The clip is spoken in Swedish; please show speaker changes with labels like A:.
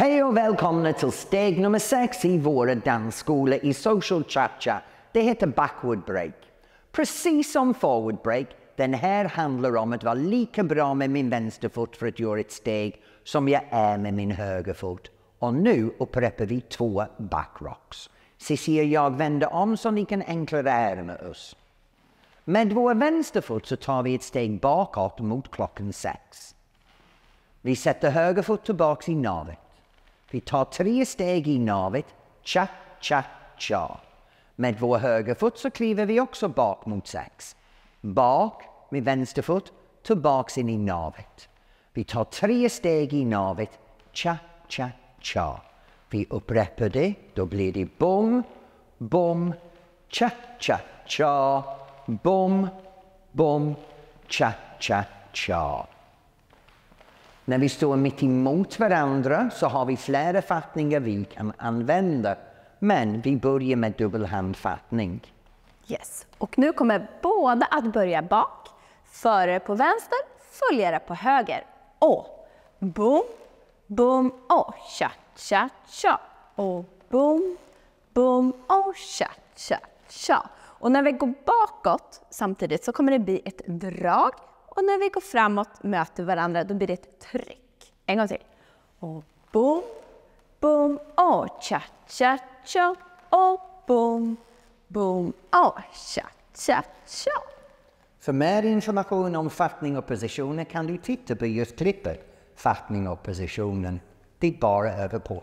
A: Hej och välkomna till steg nummer sex i våra dansskola i Social Cha-Cha. Det heter Backward Break. Precis som Forward Break, den här handlar om att vara lika bra med min vänsterfot för att göra ett steg som jag är med min högerfot. Och nu upprepar vi två backrocks. Cissi och jag vänder om så ni kan enklare ärma oss. Med vår vänsterfot så tar vi ett steg bakåt mot klockan sex. Vi sätter högerfot tillbaks i navet. Vi tar tre steg i navet, cha, cha, cha. Med vår höger fot så kliver vi också bak mot sex. Bak med vänster fot, tillbaks in i navet. Vi tar tre steg i navet, cha, cha, cha. Vi upprepar det, då blir det bom, bom, cha, cha, cha, bom, bom, cha, cha, cha. När vi står mitt emot varandra så har vi flera fattningar vi kan använda. Men vi börjar med dubbelhandfattning.
B: Yes. Och nu kommer båda att börja bak. Förare på vänster, följare på höger. Och boom, boom, och cha, cha, cha. Och boom, boom, och cha, cha, cha. Och när vi går bakåt samtidigt så kommer det bli ett drag och när vi går framåt möter varandra då blir det ett tryck. En gång till. Och boom, boom, och cha, cha, cha. Och boom, boom, och cha, cha, cha.
A: För mer information om fattning och positioner kan du titta på just klippet Fattning och positionen. Det är bara över på.